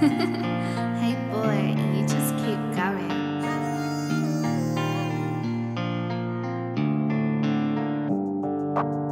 hey boy, you just keep going. you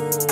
you.